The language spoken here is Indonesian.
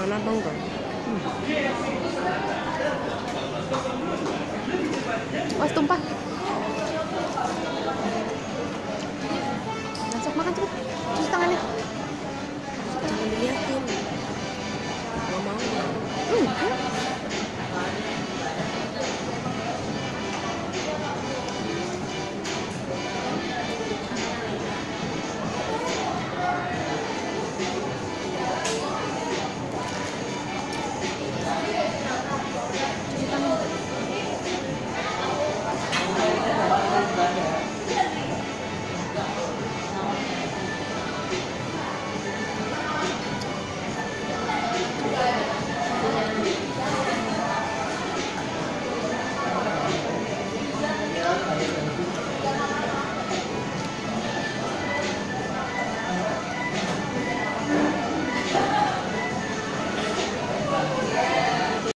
Jangan abang kok. Tumpah. Masuk makan cepet.